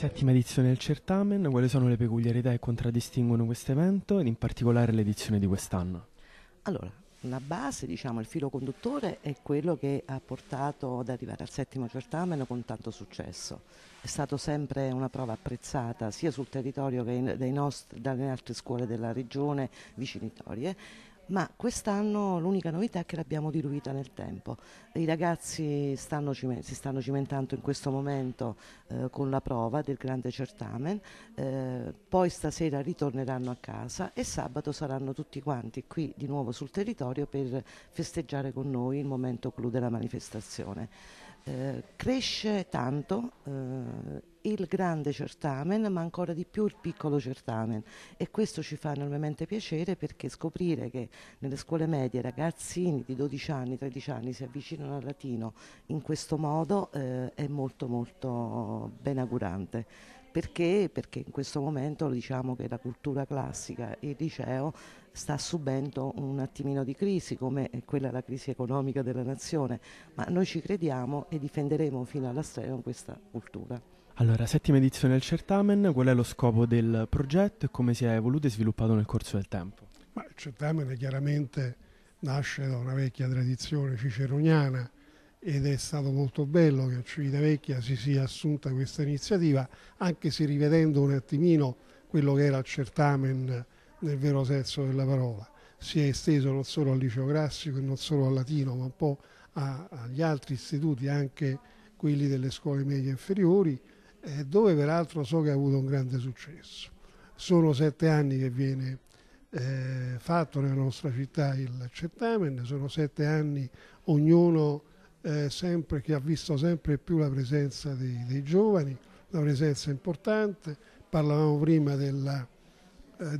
Settima edizione del Certamen, quali sono le peculiarità che contraddistinguono questo evento ed in particolare l'edizione di quest'anno? Allora, la base, diciamo, il filo conduttore è quello che ha portato ad arrivare al settimo certamen con tanto successo. È stata sempre una prova apprezzata sia sul territorio che in, nostri, dalle altre scuole della regione vicinitorie ma quest'anno l'unica novità è che l'abbiamo diluita nel tempo. I ragazzi stanno, si stanno cimentando in questo momento eh, con la prova del grande certamen, eh, poi stasera ritorneranno a casa e sabato saranno tutti quanti qui di nuovo sul territorio per festeggiare con noi il momento clou della manifestazione. Eh, cresce tanto eh, il grande certamen, ma ancora di più il piccolo certamen e questo ci fa enormemente piacere perché scoprire che nelle scuole medie ragazzini di 12 anni, 13 anni si avvicinano al latino in questo modo eh, è molto molto benaugurante. Perché? Perché in questo momento diciamo che la cultura classica e il liceo sta subendo un attimino di crisi, come è quella la crisi economica della nazione, ma noi ci crediamo e difenderemo fino alla strega questa cultura. Allora, settima edizione del Certamen, qual è lo scopo del progetto e come si è evoluto e sviluppato nel corso del tempo? Ma il Certamen chiaramente nasce da una vecchia tradizione ciceroniana ed è stato molto bello che a Civitavecchia si sia assunta questa iniziativa, anche se rivedendo un attimino quello che era il certamen nel vero senso della parola. Si è esteso non solo al liceo classico e non solo al latino, ma un po' agli altri istituti, anche quelli delle scuole medie inferiori, eh, dove peraltro so che ha avuto un grande successo. Sono sette anni che viene eh, fatto nella nostra città il certamen, sono sette anni ognuno eh, sempre, che ha visto sempre più la presenza dei, dei giovani, una presenza importante. Parlavamo prima della, eh,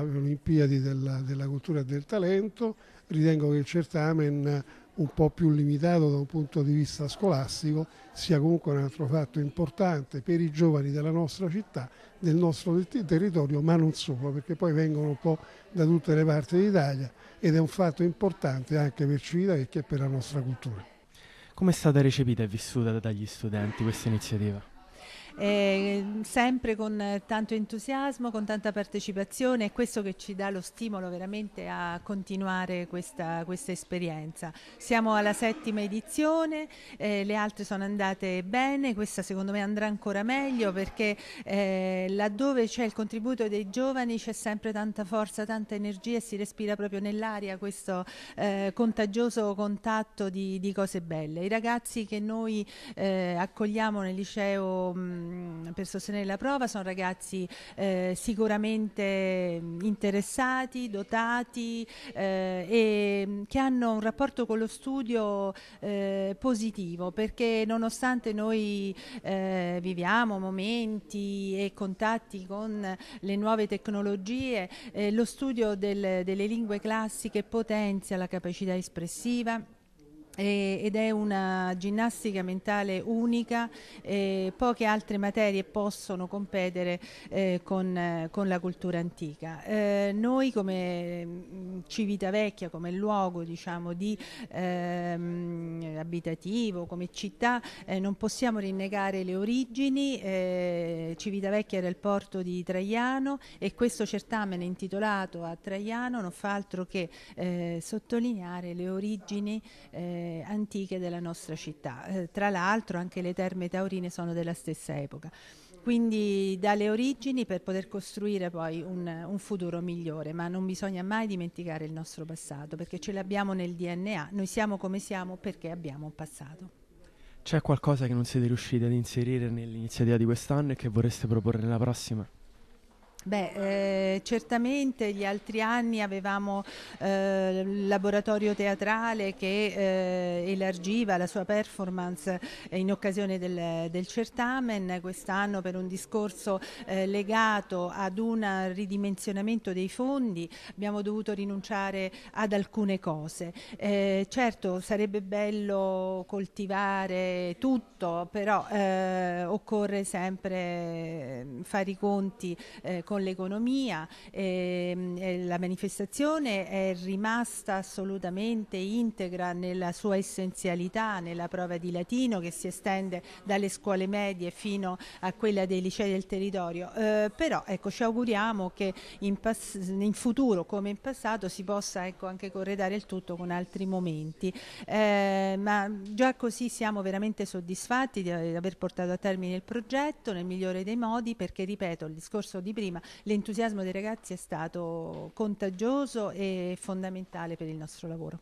Olimpiadi della, della, cultura e del talento, ritengo che il certamen un po' più limitato da un punto di vista scolastico sia comunque un altro fatto importante per i giovani della nostra città, del nostro territorio, ma non solo, perché poi vengono un po' da tutte le parti d'Italia ed è un fatto importante anche per Civitavecchia e per la nostra cultura. Come è stata recepita e vissuta dagli studenti questa iniziativa? Eh, sempre con tanto entusiasmo, con tanta partecipazione, è questo che ci dà lo stimolo veramente a continuare questa, questa esperienza. Siamo alla settima edizione, eh, le altre sono andate bene, questa secondo me andrà ancora meglio perché eh, laddove c'è il contributo dei giovani c'è sempre tanta forza, tanta energia e si respira proprio nell'aria questo eh, contagioso contatto di, di, cose belle. I ragazzi che noi eh, accogliamo nel liceo mh, Ehm, per sostenere la prova sono ragazzi eh, sicuramente interessati, dotati eh, e che hanno un rapporto con lo studio eh, positivo perché nonostante noi eh, viviamo momenti e contatti con le nuove tecnologie, eh, lo studio del, delle lingue classiche potenzia la capacità espressiva ed è una ginnastica mentale unica, eh, poche altre materie possono competere eh, con, eh, con, la cultura antica. Eh, noi come mm, Civitavecchia, come luogo diciamo, di, ehm, abitativo, come città, eh, non possiamo rinnegare le origini, eh, Civitavecchia era il porto di Traiano e questo certamen intitolato a Traiano non fa altro che sottolineare le origini eh, antiche della nostra città. Eh, tra l'altro anche le terme taurine sono della stessa epoca. Quindi dalle origini per poter costruire poi un, un futuro migliore, ma non bisogna mai dimenticare il nostro passato perché ce l'abbiamo nel DNA, noi siamo come siamo perché abbiamo un passato. C'è qualcosa che non siete riusciti ad inserire nell'iniziativa di quest'anno e che vorreste proporre nella prossima? Beh, eh, certamente gli altri anni avevamo eh, il laboratorio teatrale che eh, elargiva la sua performance in occasione del, del certamen, quest'anno per un discorso eh, legato ad un ridimensionamento dei fondi abbiamo dovuto rinunciare ad alcune cose. Eh, certo sarebbe bello coltivare tutto, però eh, occorre sempre fare i conti con con l'economia. Eh, la manifestazione è rimasta assolutamente integra nella sua essenzialità, nella prova di latino che si estende dalle scuole medie fino a quella dei licei del territorio. Eh, però ecco, ci auguriamo che in, in, futuro come in passato si possa ecco, anche corredare il tutto con altri momenti. Eh, ma già così siamo veramente soddisfatti di aver portato a termine il progetto nel migliore dei modi perché, ripeto, il discorso di prima, l'entusiasmo dei ragazzi è stato contagioso e fondamentale per il nostro lavoro.